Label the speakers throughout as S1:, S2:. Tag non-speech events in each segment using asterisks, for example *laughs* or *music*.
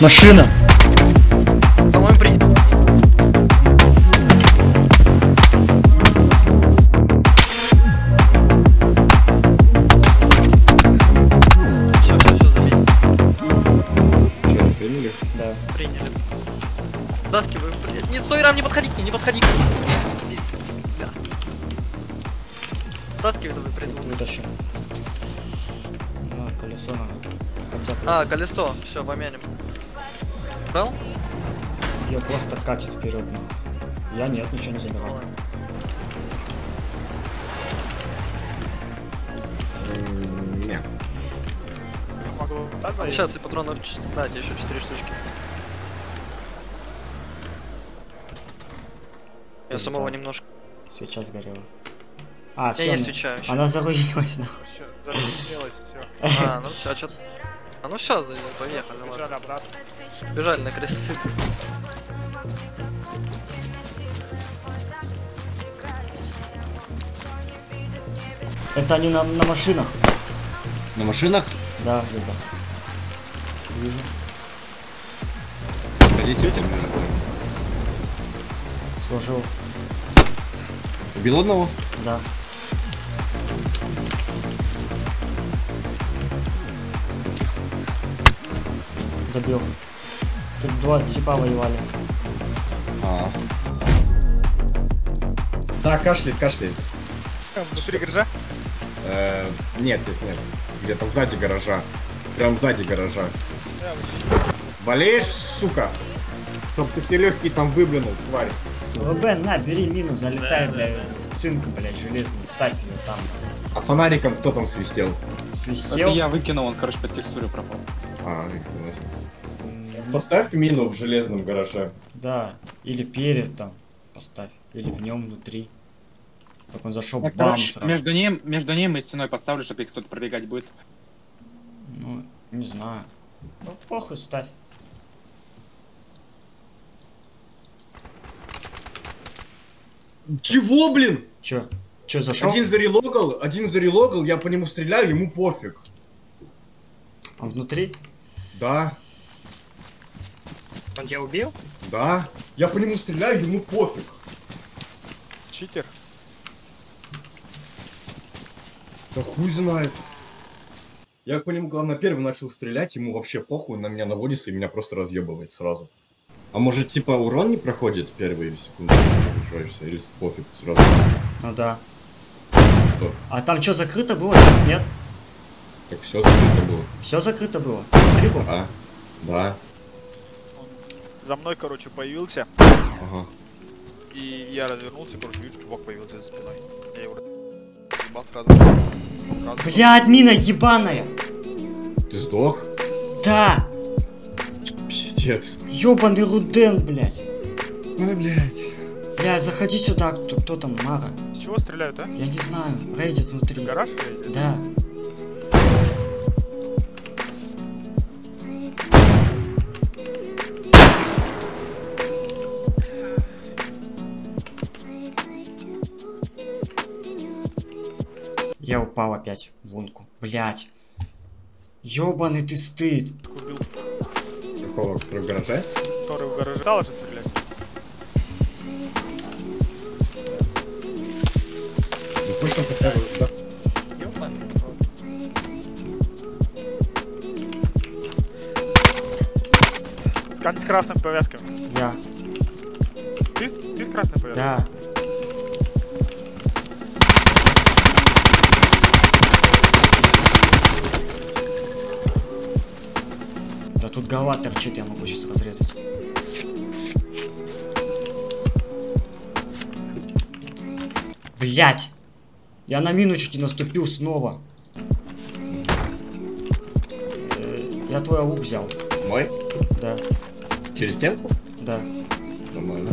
S1: Машина!
S2: По-моему, при... Все, все, все, забей.
S3: Че, приняли?
S1: Да.
S2: Приняли. Даски, вы... блядь, Не, стой, Рам, не подходи к ней, не подходи к ней. Да. Даски, вы придумали.
S1: Вытащим. А, колесо надо.
S2: А, колесо. Все, помянем. Брал?
S1: Ее просто катит вперед. Я нет, ничего не забирал.
S2: Ладно.
S3: М, Не.
S4: Могу да, заехать?
S2: Сейчас и патронов, дайте еще 4 штучки. Я самого немножко.
S1: Свеча сгорела. А, все.
S2: есть свеча еще.
S1: Она заруинилась, нахуй.
S2: А, ну все, а чё... А ну сейчас, поехали, ладно.
S4: Бежали обратно.
S2: Бежали на кресты.
S1: Это они на, на машинах.
S3: На машинах?
S1: Да, где-то. Вижу.
S3: Ходите, я меня
S1: Сложил.
S3: Убил одного?
S1: Да. Добил. Тут два типа воевали.
S3: А. Да, кашляет, кашляет.
S4: Э, Внутри гаража?
S3: Э, нет, нет, нет. Где-то сзади гаража. Прям сзади гаража.
S4: Да.
S3: Болеешь, сука? Чтоб ты все легкие там выблюнул, тварь.
S1: Рубен, на, бери мину, залетай, блядь, в цинк, блядь, железный, ставь ее там.
S3: А фонариком кто там свистел?
S5: Это
S1: Свистел.
S5: я выкинул, он, короче, под текстуре пропал.
S3: А.
S1: М,
S3: Поставь мину в железном гараже.
S1: Да, или перед там поставь, или в нем внутри. Как он зашел,
S5: Я,
S1: бам,
S5: короче,
S1: сразу.
S5: между ним, между ним и стеной поставлю, чтобы их кто-то пробегать будет.
S1: Ну, не знаю. Ну, похуй, ставь.
S3: Чего, блин?
S1: Чё? Чё, зашел?
S3: Один зарелогал, один зарелогал, я по нему стреляю, ему пофиг.
S1: Он внутри?
S3: Да,
S6: Он тебя убил?
S3: да. Я по нему стреляю, ему пофиг.
S4: Читер.
S3: Да хуй знает. Я по нему, главное, первый начал стрелять, ему вообще похуй, на меня наводится и меня просто разъебывает сразу. А может, типа, урон не проходит первые секунды, когда заряжаешься, или пофиг сразу?
S1: Ну да.
S3: Что?
S1: А там что, закрыто было? Нет?
S3: Так все закрыто было.
S1: Все закрыто было? Ты внутри был?
S3: Да,
S4: за мной, короче, появился.
S3: ага.
S4: И я развернулся, короче, вижу, чувак появился за спиной. Я его ебал сразу. Сразу.
S1: Блядь, мина ебаная!
S3: Ты сдох?
S1: Да!
S3: Пиздец.
S1: Ёбаный Руден, блядь!
S3: Ой, блядь.
S1: Бля, заходи сюда, кто, кто там, Мара?
S4: С чего стреляют, а?
S1: Я не знаю, рейдит внутри.
S4: Гараж или?
S1: Да. Упал опять в лунку. Блять. Ёбаный ты стыд.
S4: Убил,
S3: Какого? Про гараже?
S4: который в гараже дал же стрелять.
S3: Ну пусть он хотя бы, да.
S4: С красными повязками.
S1: Я.
S4: Ты, ты с красной повязкой?
S1: Да. Тут голова торчит, я могу сейчас разрезать. Блять! Я на мину чуть не наступил снова. Э, Я твой лук взял.
S3: Мой?
S1: Да,
S3: Через стенку?
S1: да.
S3: Нормально.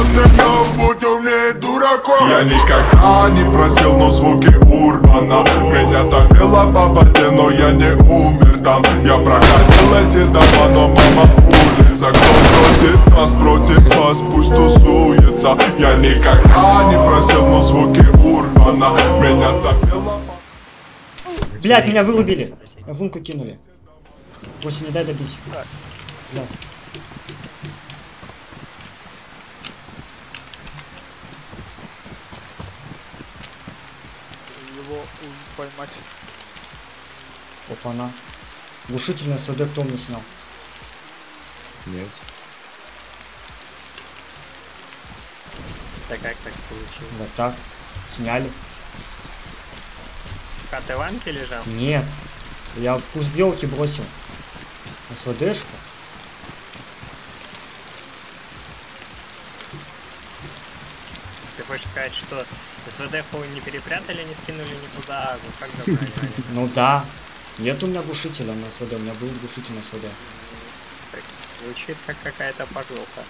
S7: остальном Будь умнее дураком Я никогда не просил, но звуки урбана Меня томило по воде, но я не умер там Я проходил эти дома, но мама улица Кто против нас, против вас, пусть тусуется Я никогда не просил, но звуки урбана Меня томило
S1: Блять, меня вылубили. Вунку кинули. После не дай добить. Класс.
S4: Его у- поймать.
S1: Опа-на. Глушительный СВД кто мне снял?
S3: Нет.
S6: Да как так получилось?
S1: Вот так. Сняли.
S6: А ты в лежал?
S1: Нет. Я в куст белки бросил. СВДшку.
S6: Хочешь сказать, что СВД не перепрятали, не скинули никуда, а ну как забрали? *laughs*
S1: Ну да. Нет у меня глушителя на СВД, у меня был глушитель на СВД.
S6: Звучит как какая-то пожелка.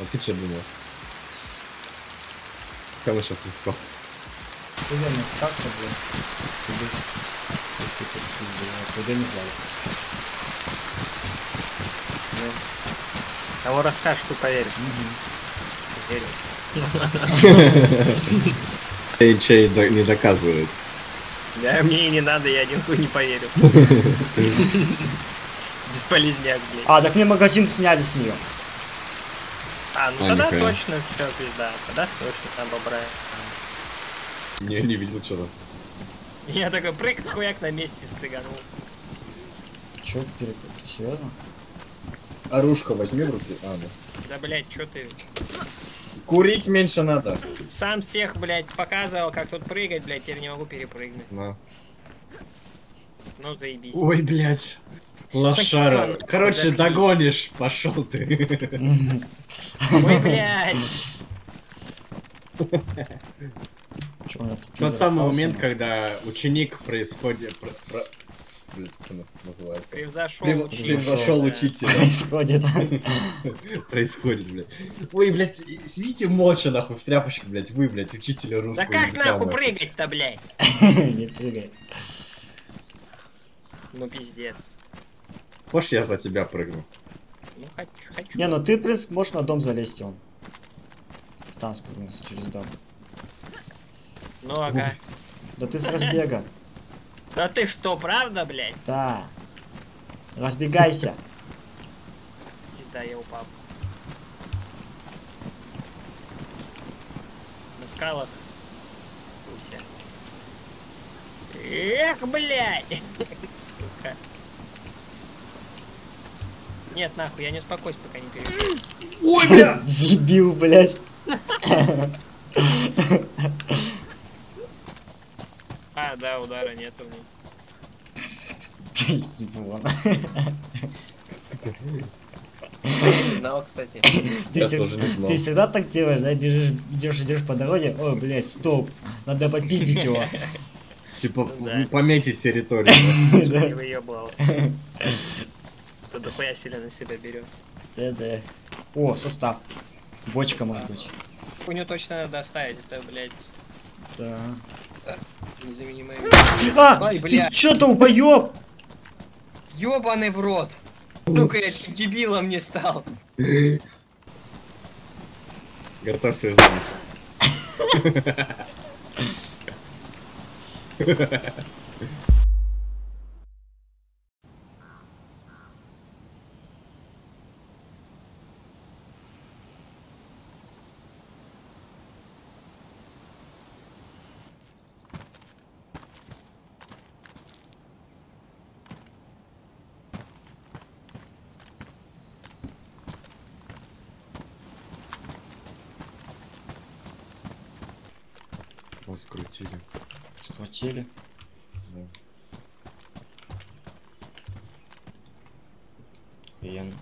S3: А ты что думал? Кому сейчас легко?
S1: Ты верно, как что было? Тебе с- ты тут пиздил, а СВД не взяли.
S6: Кого расскажешь, ты поверишь. Верю.
S3: Эй, чей не доказывает.
S6: Да, мне и не надо, я один хуй не поверю. Бесполезняк, блядь.
S1: А, так мне магазин сняли с нее.
S6: А, ну
S3: А,
S6: тогда
S3: нихуя.
S6: точно все, пизда. Тогда точно там бобра.
S3: Не, не видел что-то.
S6: Я такой прыг, хуяк на месте сыганул.
S1: Чё, перепутал? Ты серьезно?
S3: Оружка возьми в руки. А, да.
S6: Да, блядь, чё ты
S3: Курить меньше надо.
S6: сам всех, блядь, показывал, как тут прыгать, блядь, теперь не могу перепрыгнуть.
S3: На.
S6: Ну, заебись.
S3: Ой, блядь. Лошара.
S6: Хоть
S3: Короче,
S6: подожди.
S3: догонишь. Пошел ты.
S6: Ой, блядь.
S3: Тот самый момент, когда ученик происходит... Блядь, как у нас называется?
S6: Превзошел
S3: Прев-
S6: учителя.
S3: Превзошел
S6: Да.
S3: учителя.
S1: Происходит. *laughs*
S3: Происходит, блядь. Ой, блядь, сидите молча, нахуй, в тряпочке, блядь, вы, блядь, учителя
S6: Да
S3: русского
S6: как
S3: языка,
S6: нахуй
S3: нахуй.
S6: прыгать-то, блядь? *laughs*
S1: Не прыгай.
S6: Ну, пиздец.
S3: Хочешь, я за тебя прыгну?
S6: Ну, хочу, хочу.
S1: Не, ну ты, в принципе, можешь на дом залезть, он. Там спрыгнулся через дом.
S6: Ну, ага.
S1: Да ты с разбега.
S6: Да ты что, правда, блядь?
S1: Да. Разбегайся.
S6: Пизда, я упал. На скалах. Руся. Эх, блядь! *laughs* Сука. Нет, нахуй, я не успокоюсь, пока не перейду.
S3: Ой, бля! *laughs*
S1: Дебил, блядь. *laughs*
S6: А, да, удара нету в ней.
S1: Еблан.
S6: Не знал, кстати.
S1: Ты,
S3: Я
S1: всег-
S3: тоже не знал.
S1: ты всегда так делаешь, да? Бежишь, идешь, идешь по дороге. Ой, блядь, стоп. Надо попиздить его.
S3: Типа,
S6: Ну да.
S3: пометить территорию. *laughs*
S6: Не выебывался. Кто дохуя сильно на себя берет.
S1: Да, да. О, состав. Бочка, может быть.
S6: Хуйню точно надо оставить, это, блядь,
S1: Да.
S6: Незаменимая
S1: А,
S6: Ой,
S1: ты чё долбоёб?
S6: Ёбаный в рот! Сука, я дебилом не стал.
S3: Готовься сдаться. *laughs* Скрутили.
S1: Схватили.
S3: Да.
S1: Охуенно.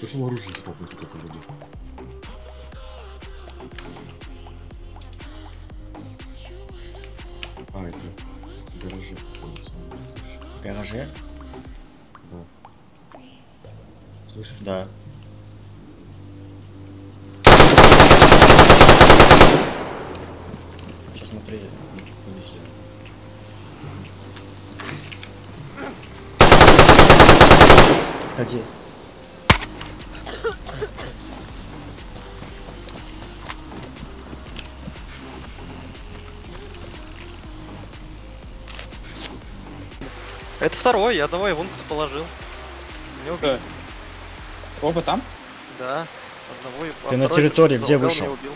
S3: Пошел оружие свапнуть только воды. Гараже.
S1: гараже?
S3: Да. слышишь?
S1: Да. Сейчас смотри, сделать. Отходи.
S2: Это второй, я одного вон положил. Не убил.
S5: Э, Оба там?
S2: Да. Одного и а
S1: Ты на
S2: второй
S1: территории где вышел?
S2: не убил.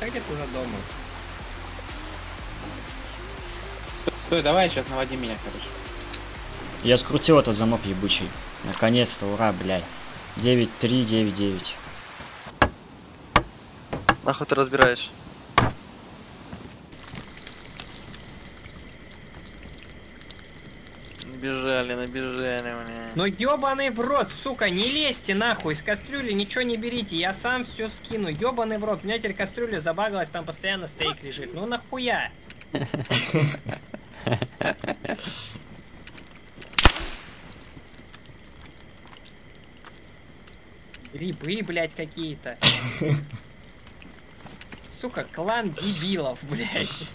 S6: Как это за дома?
S5: Стой, давай сейчас наводи меня, короче.
S1: Я скрутил этот замок ебучий. Наконец-то, ура, блядь. 9-3, 9-9.
S2: Нахуй ты разбираешь? Набежали, набежали мне.
S6: Ну ёбаный в рот, сука, не лезьте нахуй, из кастрюли ничего не берите, я сам все скину, ёбаный в рот, у меня теперь кастрюля забагалась, там постоянно стейк лежит, ну нахуя? Грибы, блядь, какие-то. Сука, клан дебилов, блядь.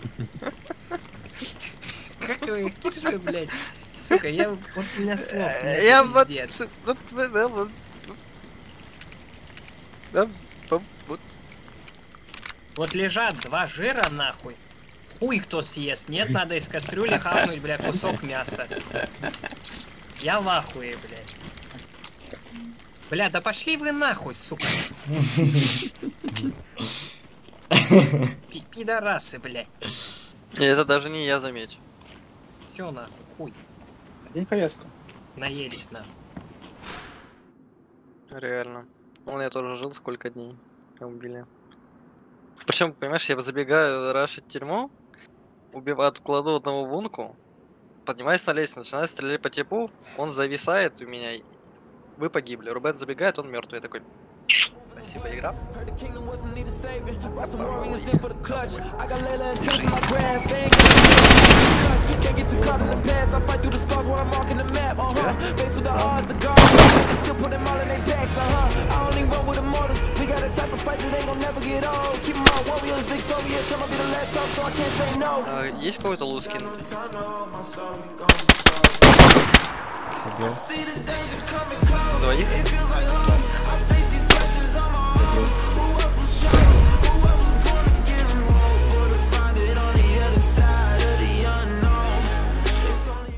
S6: *laughs* Как вы, вы, блядь? Сука, я *laughs* вот у меня слов нет,
S2: Я вот... вот- вот- да, вот- Да, вот- вот.
S6: Вот лежат два жира нахуй. Хуй кто съест. Нет, надо из кастрюли хапнуть, бля, кусок мяса. Я в ахуе, блядь. Бля, да пошли вы нахуй, сука. Пи- Пидорасы, блядь.
S2: Не, Это даже не я, заметь.
S6: Все нахуй, хуй.
S5: День повестку.
S6: Наелись нахуй.
S2: Реально. Он я тоже жил сколько дней. Убили. Причем, понимаешь, я забегаю рашить тюрьму, убиваю, кладу одного в унку, поднимаюсь на лестницу, начинаю стрелять по типу, он зависает у меня. Вы погибли. Рубен забегает, он мертвый. Я такой. Спасибо, игра.
S8: Heard the kingdom wasn't need a saving. Brought some warriors in for the clutch. I got Layla and Chris in my grasp. They ain't gonna Can't get too caught in the past. I fight through the scars when I'm marking the map. Uh huh. Faced with the odds, the guards. I still put them all in their backs. Uh huh. I only run with the mortars. We got a type of fight that ain't gonna never get old. Keep 'em all warriors victorious. I'ma be the last up, so I can't say no.
S2: А, есть какой-то лут скинуть?
S1: Убил.
S8: See the danger coming close.
S2: Двоих?
S8: Thank you.